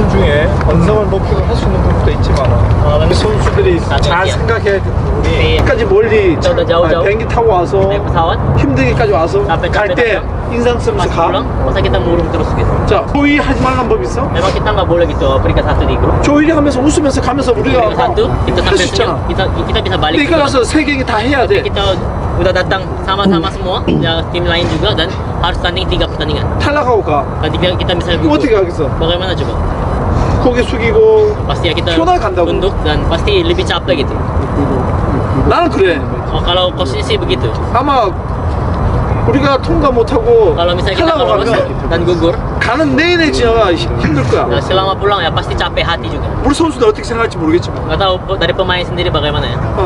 훈련 중에 언성을 높이고 할 수 있는 부분도 있지만 아, 우리 선수들이 아, 잘 네. 생각해야 돼. 네. 끝까지 멀리 아. 비행기 타고 와서 힘들게까지 와서 갈 때. 인상 쓰면서 가. 자, 조이 하지 말란 법 있어? memang kita nggak boleh gitu peringkat satu di grup 조이 하면서 웃으면서 가면서 우리가 peringkat satu kita 할 sampai 수 있잖아. gitu. 가서 세 경기 다 해야 돼. udah datang sama-sama semua ya tim lain juga dan harus tanding tiga pertandingan 탈락하고 가. tadi kita, bisa 어떻게 하겠어? bagaimana coba 고개 숙이고 pasti ya kita 편하게 간다고. tunduk dan pasti lebih capek gitu 나는 그래. oh, kalau posisi begitu 아마 우리가 통과 못하고 kalau misalnya kita 탈락하고 nggak lolos 가면 dan gugur 가는 내내 지나가 힘들 거야. nah, selama pulang ya pasti capek hati juga 우리 선수들 어떻게 생각할지 모르겠지만. nggak tahu dari pemain sendiri bagaimana ya 어.